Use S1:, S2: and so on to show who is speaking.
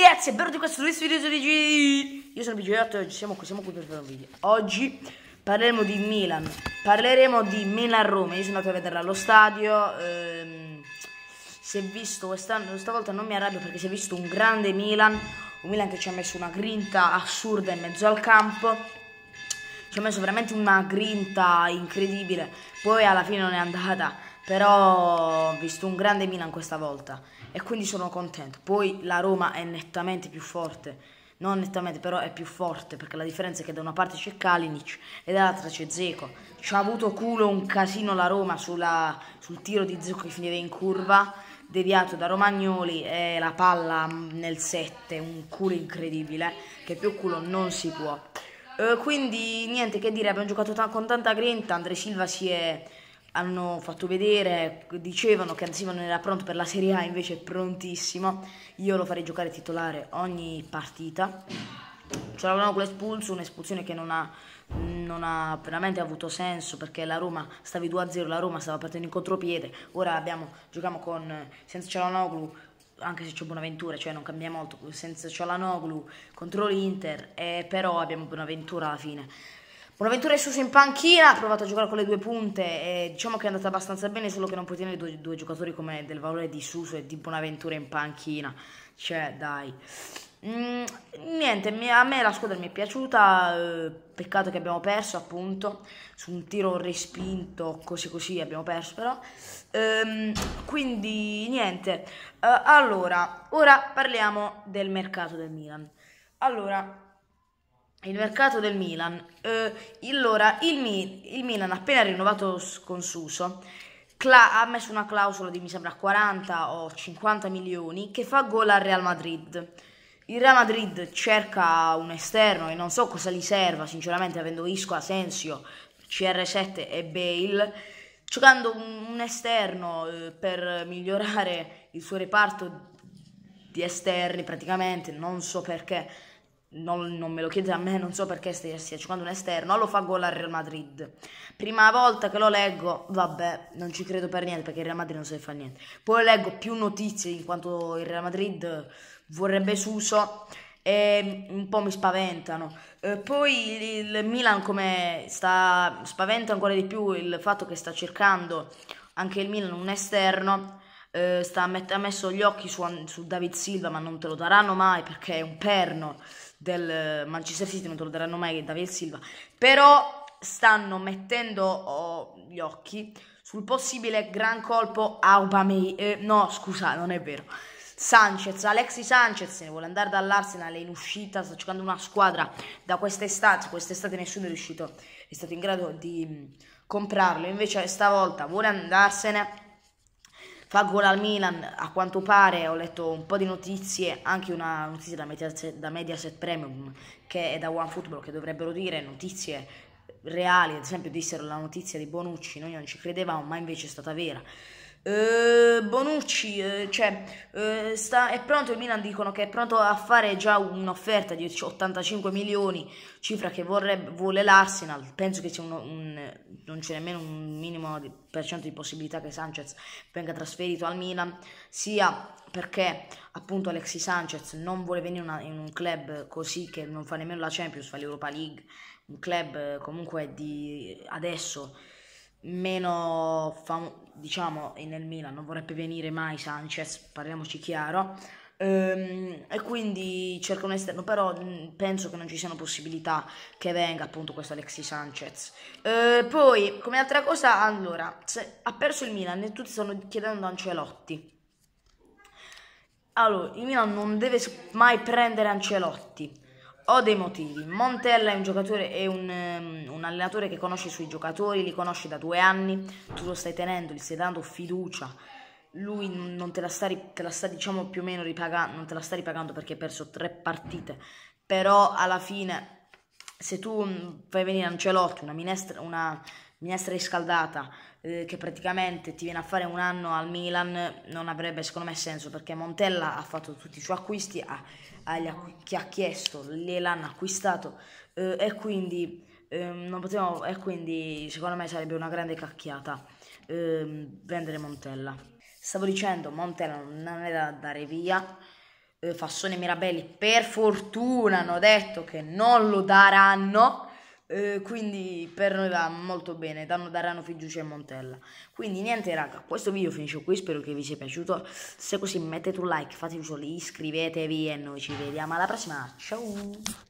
S1: ragazzi e benvenuti in questo video di Io sono BG8 e oggi siamo qui, siamo qui per fare un video. Oggi parleremo di Milan Parleremo di Milan-Roma Io sono andato a vederla allo stadio ehm, Si è visto quest'anno, stavolta non mi arrabbio perché si è visto un grande Milan Un Milan che ci ha messo una grinta assurda in mezzo al campo Ci ha messo veramente una grinta incredibile. Poi alla fine non è andata però ho visto un grande Milan questa volta e quindi sono contento. Poi la Roma è nettamente più forte, non nettamente, però è più forte perché la differenza è che da una parte c'è Kalinic e dall'altra c'è Zeco. Ci ha avuto culo un casino la Roma sulla, sul tiro di Zeco che finiva in curva, deviato da Romagnoli e la palla nel 7, un culo incredibile, che più culo non si può. Uh, quindi niente che dire, abbiamo giocato con tanta grinta, Andre Silva si è hanno fatto vedere, dicevano che Anzima era pronto per la Serie A, invece è prontissimo. Io lo farei giocare titolare ogni partita. Ce l'avevano con l'espulso, un'espulsione che non ha, non ha, veramente avuto senso perché la Roma stavi 2-0, la Roma stava partendo in contropiede. Ora abbiamo, giochiamo con senza Cialanoglu, anche se c'è Bonaventura, cioè non cambia molto, senza Cialanoglu contro l'Inter, eh, però abbiamo Bonaventura alla fine. Bonaventura è sceso in panchina, ha provato a giocare con le due punte e diciamo che è andata abbastanza bene, solo che non puoi tenere due, due giocatori come del valore di Suso e di Bonaventura in panchina. Cioè, dai. Mm, niente, a me la squadra mi è piaciuta, eh, peccato che abbiamo perso appunto, su un tiro respinto, così così abbiamo perso però. Ehm, quindi niente, uh, allora, ora parliamo del mercato del Milan. Allora, il mercato del Milan. Eh, allora, il, Mi- il, Milan appena rinnovato con Suso cla- ha messo una clausola di mi sembra 40 o 50 milioni che fa gol al Real Madrid. Il Real Madrid cerca un esterno e non so cosa gli serva, sinceramente, avendo Isco, Asensio, CR7 e Bale, giocando un, esterno eh, per migliorare il suo reparto di esterni praticamente, non so perché non, non, me lo chiede a me, non so perché stia, giocando un esterno, lo fa gol al Real Madrid. Prima volta che lo leggo, vabbè, non ci credo per niente perché il Real Madrid non sa fare niente. Poi leggo più notizie in quanto il Real Madrid vorrebbe Suso e un po' mi spaventano. Eh, poi il Milan come sta spaventa ancora di più il fatto che sta cercando anche il Milan un esterno. Eh, sta, ha messo gli occhi su, su David Silva, ma non te lo daranno mai perché è un perno del Manchester City, non te lo daranno mai David Silva, però stanno mettendo oh, gli occhi sul possibile gran colpo Aubameyang, eh, no scusa non è vero, Sanchez, Alexi Sanchez se ne vuole andare dall'Arsenal, è in uscita, sta giocando una squadra da quest'estate, quest'estate nessuno è riuscito, è stato in grado di comprarlo, invece stavolta vuole andarsene fa gol al Milan, a quanto pare ho letto un po' di notizie, anche una notizia da Mediaset, da Mediaset Premium che è da OneFootball che dovrebbero dire notizie reali, ad esempio dissero la notizia di Bonucci, noi non ci credevamo, ma invece è stata vera. Uh, Bonucci uh, cioè, uh, sta, è pronto il Milan dicono che è pronto a fare già un'offerta di 85 milioni cifra che vorrebbe, vuole l'Arsenal. Penso che sia un, non c'è nemmeno un minimo di percento di possibilità che Sanchez venga trasferito al Milan sia perché appunto Alexis Sanchez non vuole venire una, in un club così che non fa nemmeno la Champions fa l'Europa League un club comunque di adesso meno fam- diciamo nel Milan non vorrebbe venire mai Sanchez parliamoci chiaro. Ehm, e quindi cerca un esterno però mh, penso che non ci siano possibilità che venga appunto questo Alexis Sanchez. Ehm, poi come altra cosa allora ha perso il Milan e tutti stanno chiedendo Ancelotti. Allora il Milan non deve mai prendere Ancelotti ho dei motivi. Montella è un giocatore, è un, um, un, allenatore che conosce i suoi giocatori, li conosce da due anni, tu lo stai tenendo, gli stai dando fiducia. Lui non te la sta, te la sta diciamo più o meno ripagando, non te la sta ripagando perché hai perso tre partite. Però alla fine, se tu mm, fai venire Ancelotti, una minestra, una minestra riscaldata, eh, che praticamente ti viene a fare un anno al Milan, non avrebbe secondo me senso perché Montella ha fatto tutti i suoi acquisti, ha, ha, chi ha chiesto, gliel'hanno acquistato eh, e quindi non potevo, e quindi secondo me sarebbe una grande cacchiata ehm, vendere Montella. Stavo dicendo, Montella non è da dare via eh, Fassone e Mirabelli per fortuna hanno detto che non lo daranno. Eh, quindi per noi va molto bene, danno, daranno fiducia in Montella. Quindi niente raga, questo video finisce qui, spero che vi sia piaciuto. Se così mettete un like, fatevi solo iscrivetevi e noi ci vediamo alla prossima. Ciao!